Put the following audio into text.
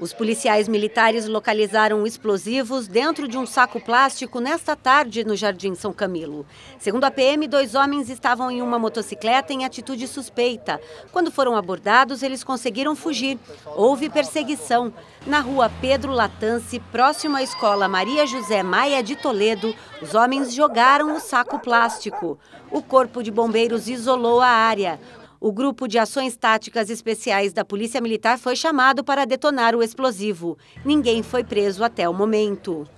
Os policiais militares localizaram explosivos dentro de um saco plástico nesta tarde no Jardim São Camilo. Segundo a PM, dois homens estavam em uma motocicleta em atitude suspeita. Quando foram abordados, eles conseguiram fugir. Houve perseguição. Na rua Pedro Latance, próximo à escola Maria José Maia de Toledo, os homens jogaram o saco plástico. O corpo de bombeiros isolou a área. O grupo de ações táticas especiais da Polícia Militar foi chamado para detonar o explosivo. Ninguém foi preso até o momento.